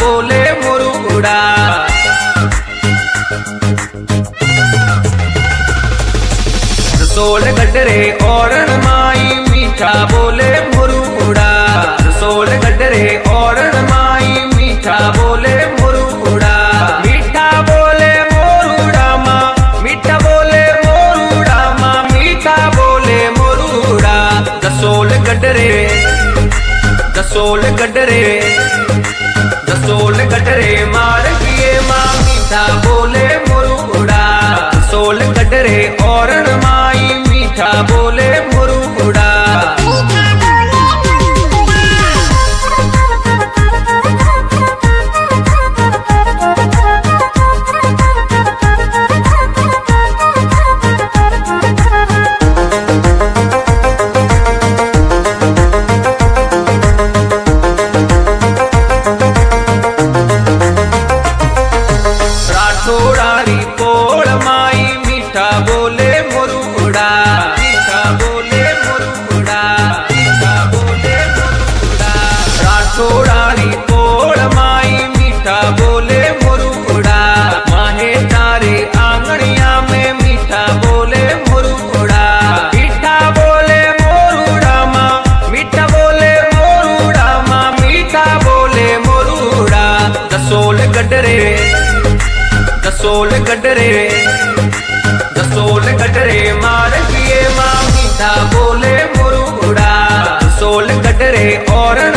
बोले मुरुड़ा रसोल गडरे और माई मीठा बोले मुरुड़ा रसोल गडरे और माई मीठा बोले मुरुड़ा मीठा बोले मोरुड़ा माँ, मीठा बोले मोरुड़ा माँ, मीठा बोले मोरुड़ा रसोल गडरे रसोल गडरे रसोल गडरे मार किए मामी था बोले मुरुड़ा। रसोल गडरे और माई मीठा बोले राठोड़ारी पोड़ माई, मीठा बोले मुरुड़ा मीठा बोले मुरुड़ा मीठा बोले मुरुड़ा राठोड़ारी पोड़ माई, मीठा बोले मुरुड़ा माहे तारे आंगनिया में मीठा बोले मुरुड़ा मीठा बोले मोरुड़ा माँ, मीठा बोले मोरुड़ा माँ, मीठा बोले मोरुड़ा दसोल गडरे दसोल कटरे दसोल गडरे मार मामी बोले मुरुड़ा दसोल कटरे औरण